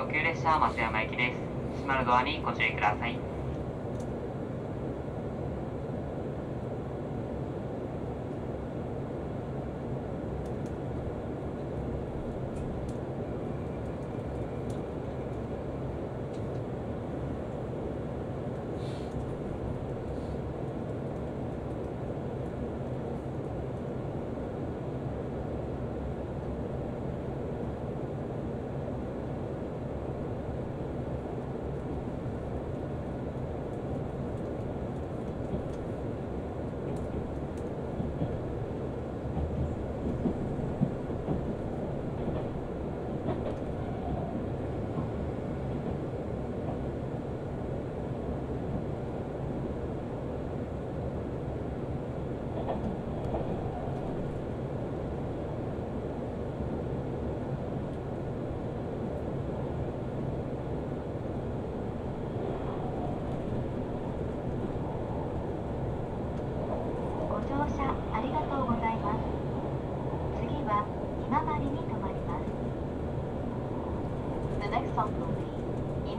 特急列車松山行きです。閉まるドアにご注意ください。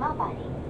Mabari.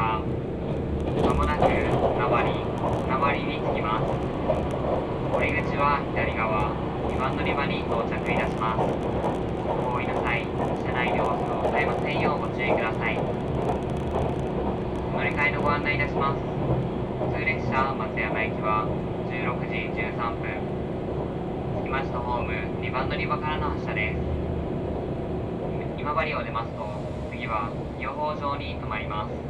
ございま。もなく今治、今治に着きます。降り口は左側、2番乗り場に到着いたします。お降りの際、車内でお過ごさいませんようご注意ください。乗り換えのご案内いたします。普通列車松山駅は16時13分。着きましたホーム2番乗り場からの発車です。今治を出ますと、次は予報場に停まります。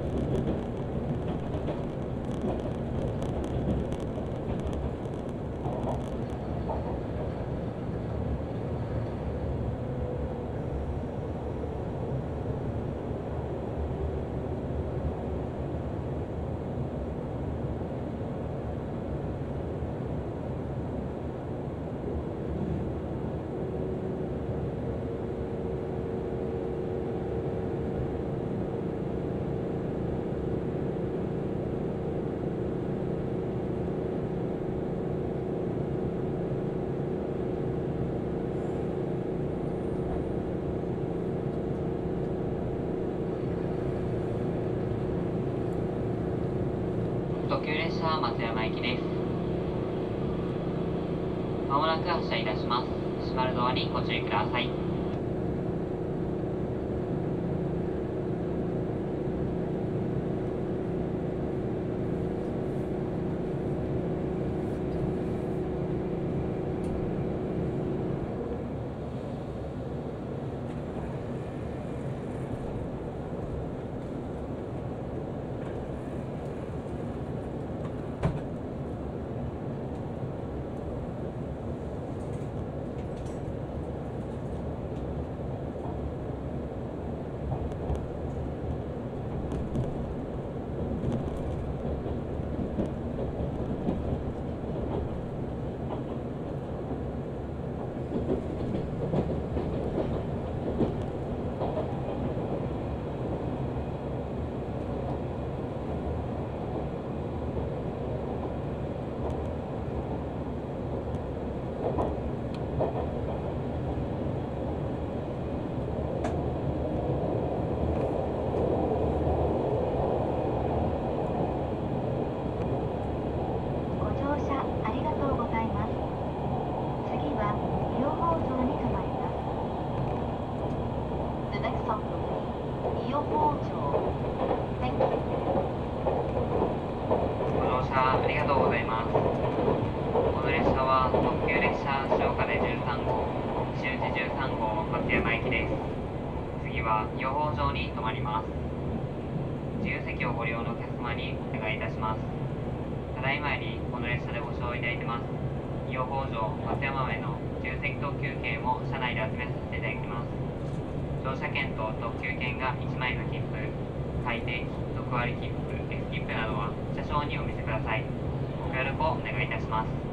注意ください。ご乗車ありがとうございます。次は両方場に停まります。The next stop will be 両方場。Thank you. ご乗車ありがとうございます。この列車は特急列車潮風13号、終時13号松山駅です。次は予報場に停まります。自由席をご利用のお客様にお願いいたします。ただいまよりこの列車でご乗車いただいてます。予報場松山への自由席特急券も車内で集めさせていただきます。乗車券と特急券が1枚の切符、最低特割切符、S 切符などは車掌にお見せください。ご協力をお願いいたします。